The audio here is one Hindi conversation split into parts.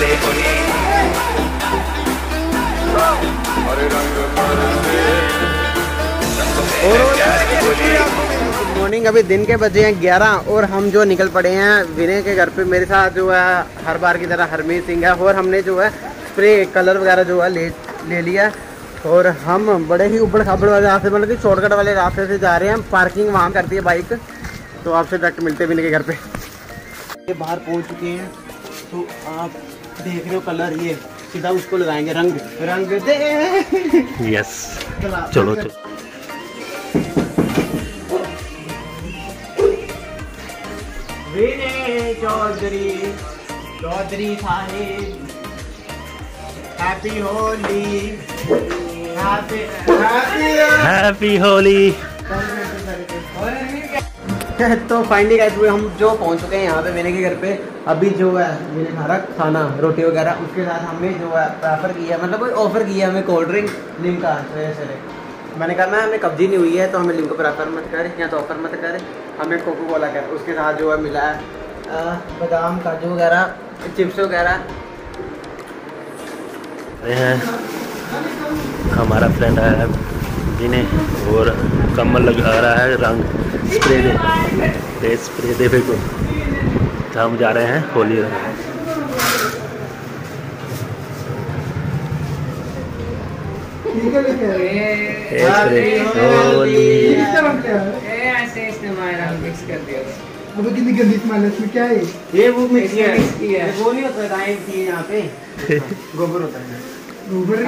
गुड मॉर्निंग अभी दिन के बजे हैं ग्यारह और हम जो निकल पड़े हैं विनय के घर पे मेरे साथ जो है हर बार की तरह हरमीत सिंह है और हमने जो है स्प्रे कलर वगैरह जो है ले ले लिया है। और हम बड़े ही उबड़ खाबड़ वाले रास्ते मतलब कि शॉर्टकट वाले रास्ते से जा रहे हैं। पार्किंग वहाँ करती है बाइक तो आपसे डायरेक्ट मिलते हैं विनय के घर पे। ये बाहर पहुँच चुके हैं। तो आप देख रहे हो कलर ये सीधा उसको लगाएँगे रंग। रंग दे। यस चलो चलो Chaudhary Chaudhary Sahib happy Holi happy happy Holi तो फाइनली गाइस हम जो पहुँच चुके हैं यहाँ पे विनय के घर पे, अभी जो है विनय खा रहा खाना, रोटी वगैरह, उसके साथ हमने जो है प्रेफर किया मतलब कोई ऑफ़र किया हमें कोल्ड ड्रिंक लिमका मैंने कहा मैं हमें कब्जी नहीं हुई है तो हमें लिमका प्रेफर मत कर, या तो ऑफ़र मत कर, हमें कोको कोला कर। उसके साथ जो है मिला है बादाम, काजू वगैरह, चिप्स वगैरह। हमारा फ्रेंड आया है, जिन्हें और कमल लगा रहा है रंग। स्प्रे दे। दे स्प्रे दे को तो हम जा रहे हैं होली अबे कितनी गंदी स्मेल है इसमें क्या है? ये वो मिक्स है। वो नहीं होता गाय यहाँ पे। गोबर होता है। गोबर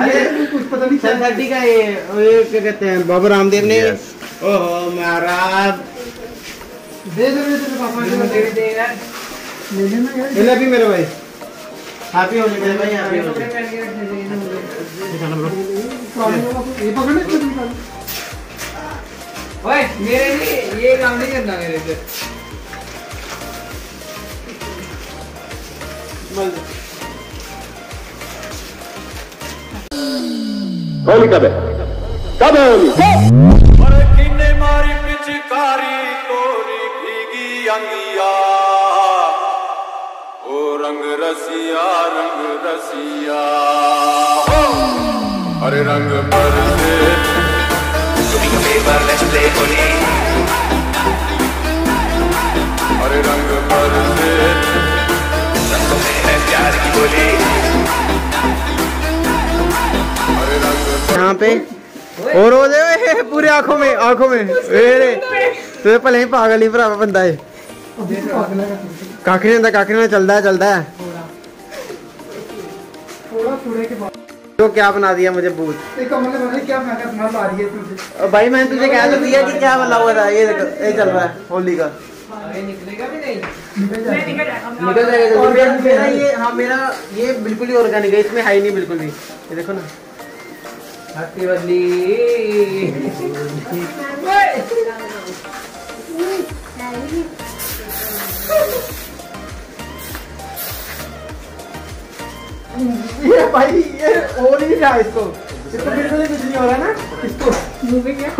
कुछ पता नहीं क्या का ये ये क्या कहते हैं बाबा रामदेव ने. ओहो महाराज। दे दे दे दे पापा को दे दे यार। ले लेना यार ये ले भी मेरे भाई। हैप्पी होली मेरे भाई हैप्पी होली। वाला को- ये पकड़ने को निकाल ओए मेरे लिए ये काम नहीं करना मेरे से। होली कब है? कब है होली? और किन्ने मारी पिचकारी कोरी भीगी अंगिया ओ रंग रसिया रंग रसिया। हो अरे रंग बरसे अरे रंग बरसे अरे रंग यहाँ पे? और हो जाए पूरे आँखों में आँखों में। तो पहले ही पागल ही भरा बंदा है। अभी तो पागल है तुमसे। काकी नहीं काकी चलता है चलता है। थोड़ा थोड़े के बाद तो क्या बना दिया मुझे भूत। ने है भाई मैंने तुझे कह तो दिया कि क्या बना हुआ था। ये देखो ये चल रहा है होली का। निकलेगा भी नहीं निकल जाएगा मेरा, ये हाँ मेरा ये बिल्कुल ही ऑर्गेनिक है इसमें है ही नहीं बिल्कुल भी। ये देखो ना। हैप्पी ये भाई ये हो नहीं रहा इसको। इसको बिल्कुल ही कुछ नहीं हो रहा ना? इसको। मुँह में क्या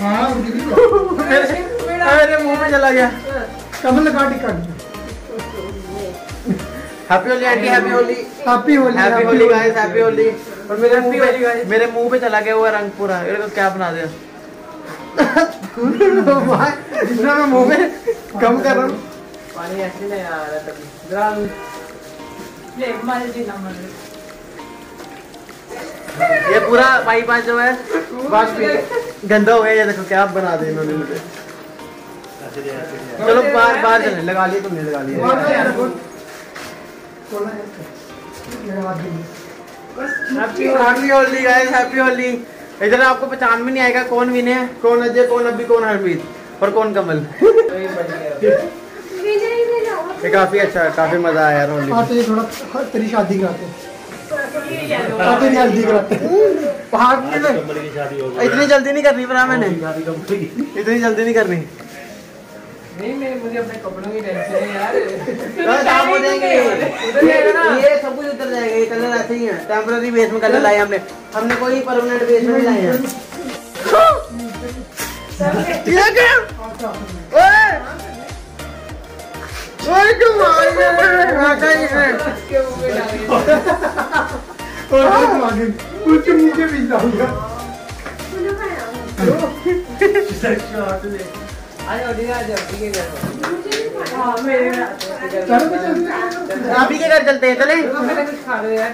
हाँ। मेरे मेरे मुँह में चला गया। कमल लगा टिका happy Holi aunty happy Holi happy Holi happy Holi guys happy Holi और मेरे मुँह पे मेरे मुँह पे चला गया हुआ रंग पूरा। ये देखो क्या बना दिया? जितना मैं मुँह में कम कर रहा हूँ। पानी ऐसे नहीं आ रहा तभी। रंग ये माल जी नंबर ये पूरा पाइप आज जो है गंदा हो गया ये देखो क्या बना दे इन्होंने मुझे। चलो बाहर बाहर चले। लगा लिए तुमने लगा लिए। इधर आपको पहचान भी नहीं आएगा कौन विनय है। कौन अजय कौन अभी कौन हरमीत और कौन कमल। ये काफ़ी अच्छा काफ़ी मज़ा आया यार। हाँ तो ये थोड़ा तेरी शादी कराते हल्दी कराते हैं हो गई। इतनी जल्दी नहीं करनी पर मैंने। हुई? इतनी जल्दी नहीं करनी। नहीं मैं मुझे अपने कपड़ों की टेंशन है यार। बस हो जाएँगे। उधर जाएगा ना। ये सब कुछ उतर जाएगा ये कलर ऐसे ही है। टेम्पररी बेस में कलर लाए हमने। हमने कोई परमानेंट बेस में नहीं लाए हैं। ये क्या? ओए! ओए क्यों मार रहे हैं? में और तो आगे कुछ नीचे भी जाऊँगा अभी के घर चलो चलते हैं। चले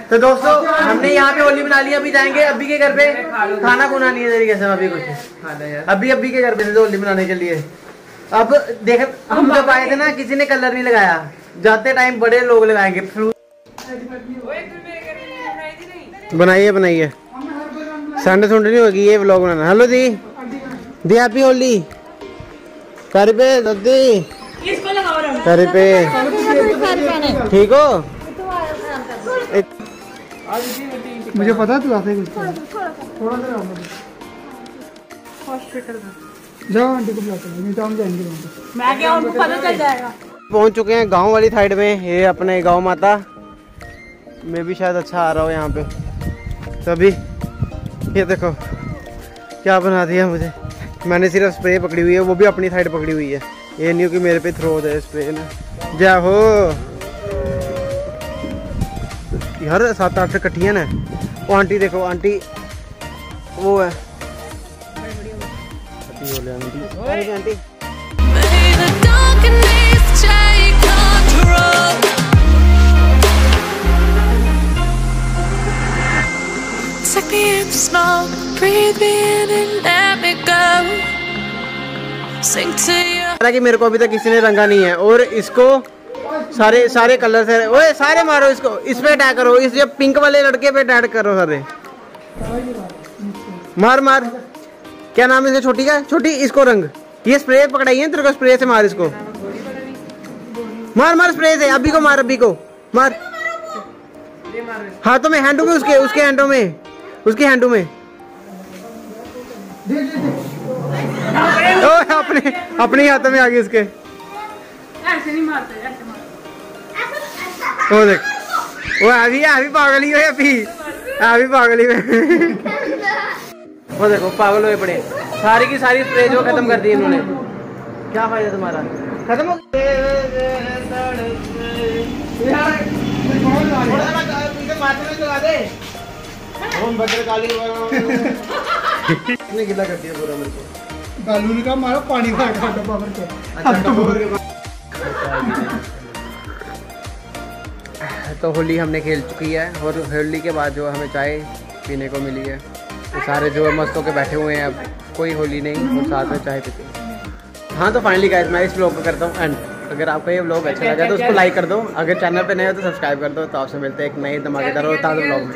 तो दोस्तों, हमने यहाँ पे होली बना ली, अभी जाएँगे अभी के घर पे। खाना खुना नहीं है तरीके से अभी कुछ अभी अभी के घर पे थे होली बनाने के लिए। अब देख, हम जब आए थे ना, किसी ने कलर नहीं लगाया। जाते टाइम बड़े लोग लगाएँगे। फ्रूट बनाइए बनाइए। संडे सुंडे नहीं होगी ये ब्लॉग बनाना। हेलो दी। दी हैप्पी होली कर पे दद्दी कर पे। ठीक हो? मुझे पता है तू ऐसे ही थोड़ा मुझे जाओ आंटी को बुला कर नहीं तो हम जाएँगे। मैं क्या उनको पता चल जाएगा। पहुँच चुके हैं गाँव वाली साइड में ये अपने गाँव माता। मैं भी शायद अच्छा आ रहा हूँ यहाँ पे। तो अभी ये देखो क्या बना दिया मुझे। मैंने सिर्फ़ स्प्रे पकड़ी हुई है वो भी अपनी साइड पकड़ी हुई है। ये नहीं हो कि मेरे पे थ्रो जाए स्प्रे ने। जा हो। यार सात आठ कट्टियाँ ना। वो आंटी देखो आंटी वो है। Aunty. Smoke, breathe me in and let me go. Sing to you. कि मेरे को अभी तक किसी ने रंगा नहीं है और इसको सारे सारे कलर से ओए सारे मारो इसको। इस पे अटैक करो। इस जो पिंक वाले लड़के पे अटैक करो सारे। मार मार। क्या नाम है इसका? छोटी का? छोटी इसको रंग। ये स्प्रे पकड़ाई है तेरे को स्प्रे से मार इसको। मार मार स्प्रे से। अभी को मार अभी को। मार। हाथों में हैंडों में उसके उसके हैंडों में। उसके हैंडों में। ओए अपने अपने ही हाथों में आ गई उसके। ऐसे नहीं मारते ऐसे मारते। वो देख वो अभी अभी पागल ही है अभी। अभी पागल ही वो देखो पागल हुए पड़े सारी की सारी स्प्रे जो खत्म कर दी इन्होंने। क्या फ़ायदा तुम्हारा? खत्म हो गिला कर दिया पूरा मेरे को। का मारो पानी का आटा डब्बा भर के अच्छा के तो होली हमने खेल चुकी है और होली के बाद जो हमें चाय पीने को मिली है तो सारे जो है मस्त होकर बैठे हुए हैं अब। कोई होली नहीं और साथ में चाय पीते हाँ। तो फाइनली गाइस मैं इस ब्लॉग को करता हूँ एंड अगर आपको ये ब्लॉग अच्छा लगा तो उसको लाइक कर दो। अगर चैनल पे नए हो तो सब्सक्राइब कर दो। तो आपसे मिलते हैं एक नए धमाकेदार और ताज़ा ब्लॉग में।